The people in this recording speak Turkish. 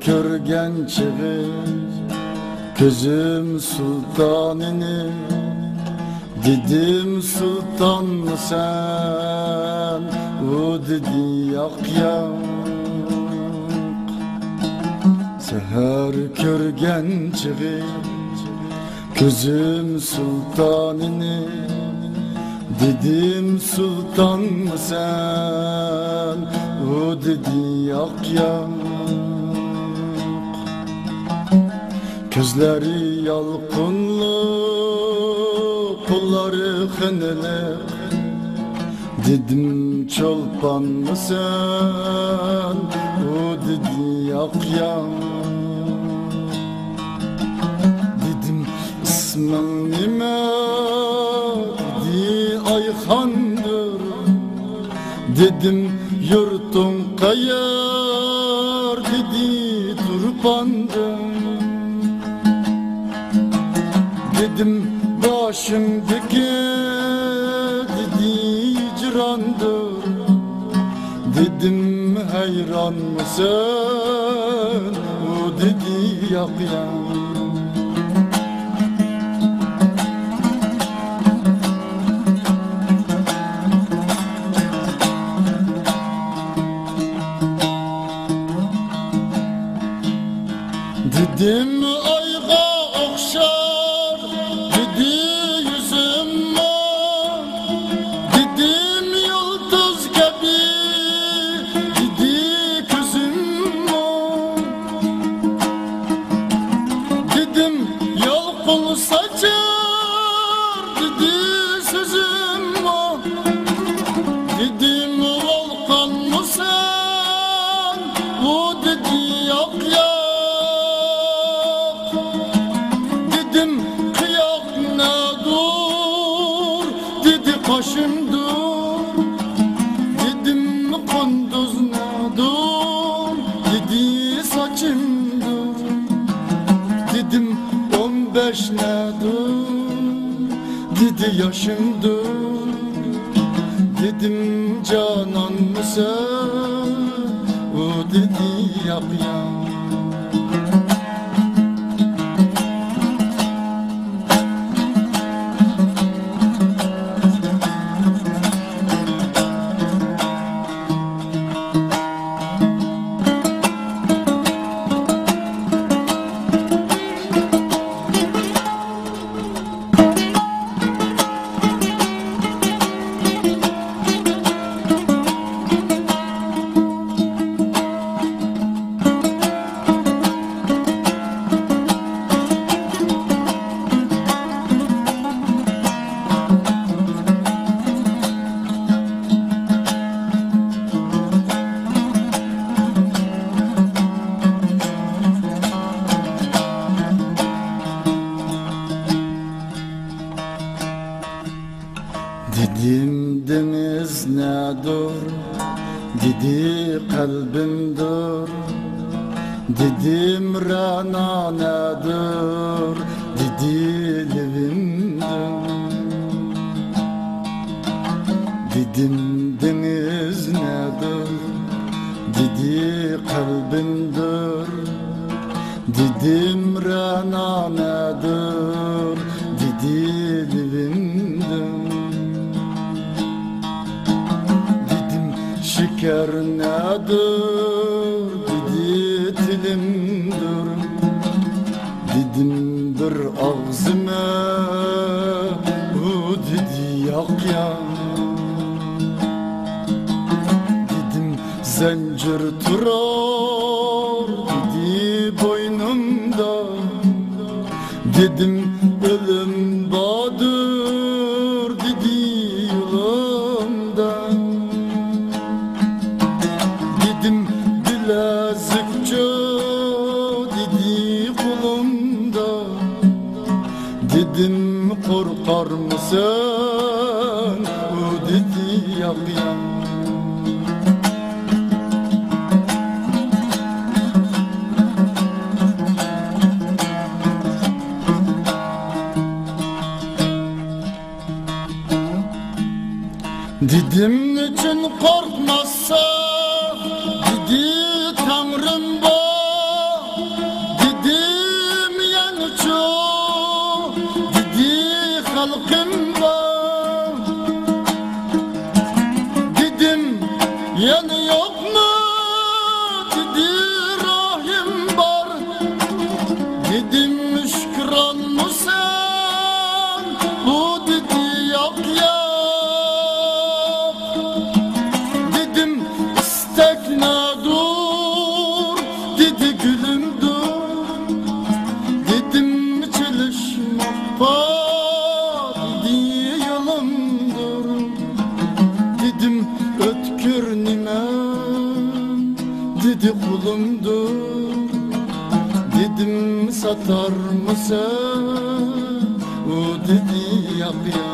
körgen çığı Gözüm sultanını. Dedim sultan mı sen? O dedi yak yak. Seher körgen çığı Gözüm sultanını. Dedim sultan mı sen? O dedi yak yak Gözleri yalqınlı Kolları hınlı. Dedim çolpan mı sen? O dedi yak yak Dedim ismin nime? Dedi Ayhan'dır Dedim yurtun kayar. Dedi turpandır Dedim başımdaki Dedi cirandır Dedim hayran mısın O dedi yak yak Dedim ayga okşar O dedi yak yak Dedim kıyak ne dur? Dedi kaşım dur. Dedim kunduz ne dur? Dedi saçım dur. Dedim on beş ne dur? Dedi yaşım dur. Dedim Dedi kalbim dur Dedim rana ne dur Dedi livim dur Dedim deniz ne dur Dedi kalbim dur Dedim rana ne şeker nedir? Dedi dilim dur. Dedim bir ağzıma. Bu dedi yak yak Dedim zincir turar Dedi boynumda Dedim korkar mısın? O dedi yak yak Dedim niçin korkmazsa hakkın var. Gidim yanı yok mu? Dedi rahim var. Gidim müşküran mı sen Bu dedi yap yap Gidim istekna Dedi kulumdu Dedim satar mısın? O dedi yap ya